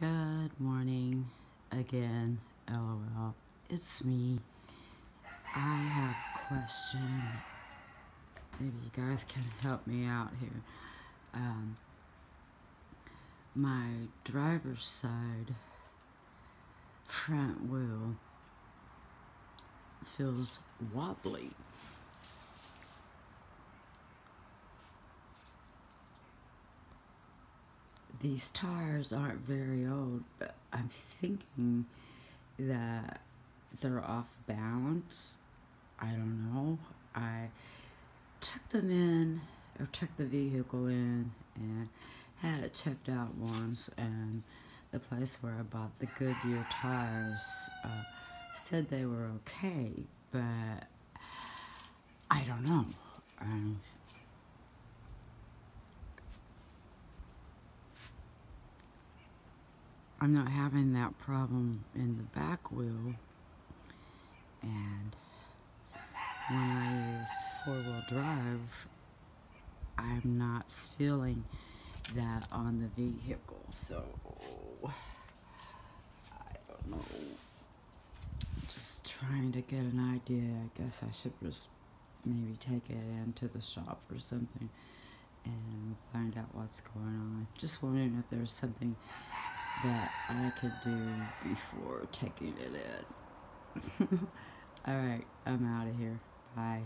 Good morning again, lol. It's me. I have a question. Maybe you guys can help me out here. Um, my driver's side front wheel feels wobbly. These tires aren't very old, but I'm thinking that they're off balance. I don't know. I took them in, or took the vehicle in, and had it checked out once, and the place where I bought the Goodyear tires uh, said they were okay, but I don't know. Um, I'm not having that problem in the back wheel. And when I use four-wheel drive I'm not feeling that on the vehicle. So I don't know. Just trying to get an idea. I guess I should just maybe take it into the shop or something and find out what's going on. Just wondering if there's something that I could do before taking it in. Alright, I'm out of here. Bye.